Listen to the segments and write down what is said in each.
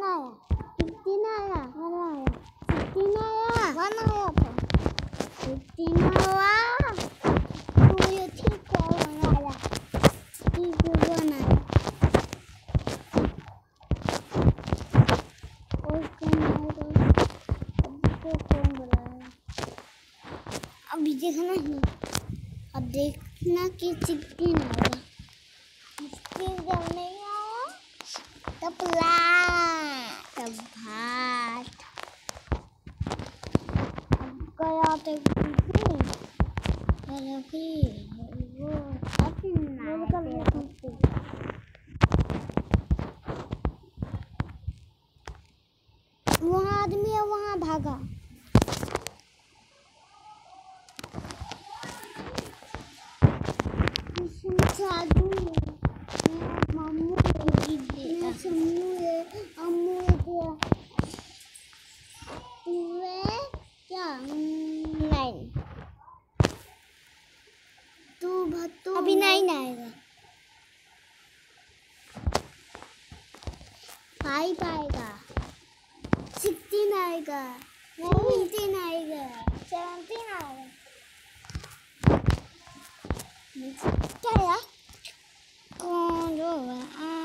One आया। Sixteen आया one आया। सिक्सटीन आया वन आया। था सिक्सटीन आया ये वन वन अभी देखना ही। अब देखना कि सिक्सटीन आएगा सिक्सटीन जब नहीं आया तब ला तब भात अब गया तो चलो फिर वो अपना वहाँ 5 आएगा सिक्सटीन आएगा सेवनटीन आएगा सेवनटीन आएगा क्या यार कौन जो है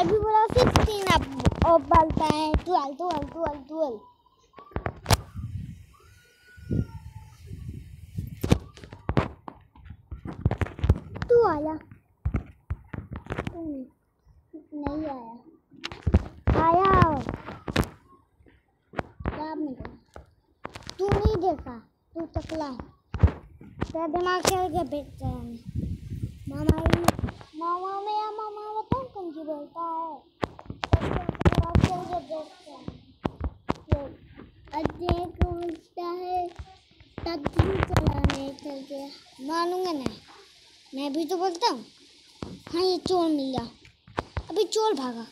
अभी बोला सिक्सटीन अब अब बोलता है। ट्वेल्व ट्वेल्व ट्वेल्व ट्वेल्व तू आया। नहीं नहीं आया। आया। क्या आपने तू नहीं देखा? तू टकला है। तेरा दिमाग खेल के बेच रहा है मामा मामा मेरा मामा के बोलता है। चलाने चलते मानूँगा ना, मैं भी तो बोलता हूँ। हाँ ये चोर मिल। गया अभी चोर भागा।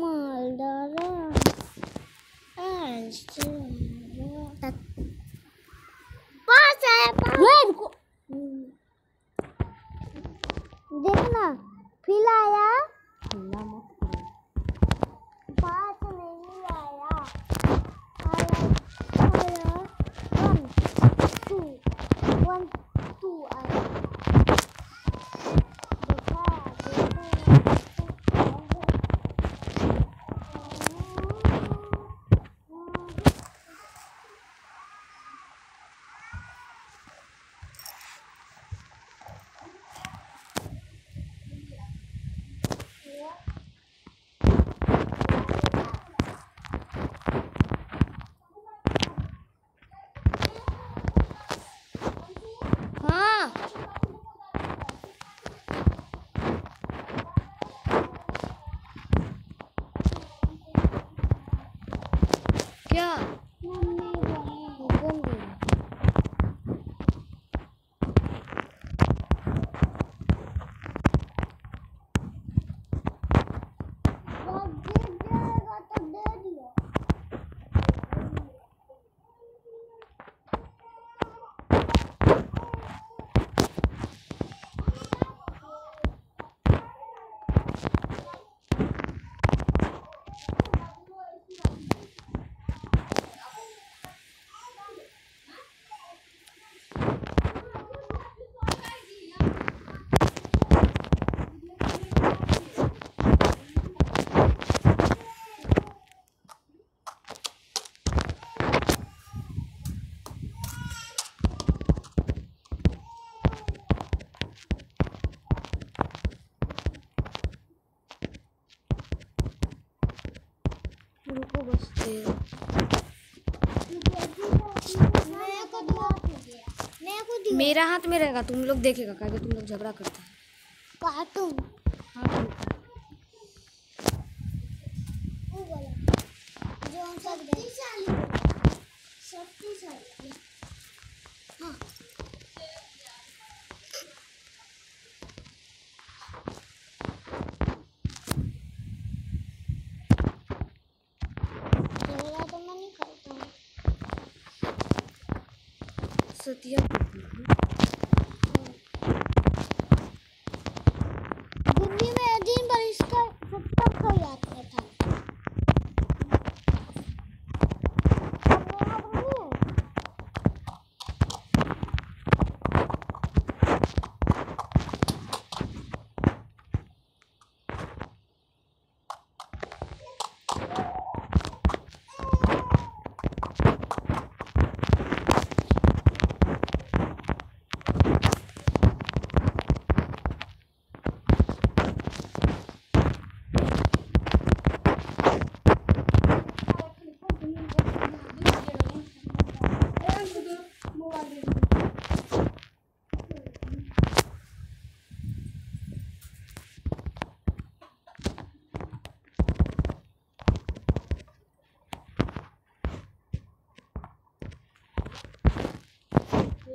Ama Aldara रुको बस मेरा हाथ में रहेगा तुम लोग देखेगा कहे तुम लोग झगड़ा करते है। हाँ है। जो हम सब शक्तिशाली शक्तिशाली हाँ झगड़ा तो मैं नहीं करता हूँ सतिया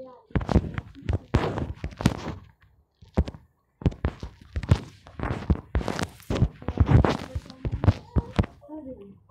Thank you.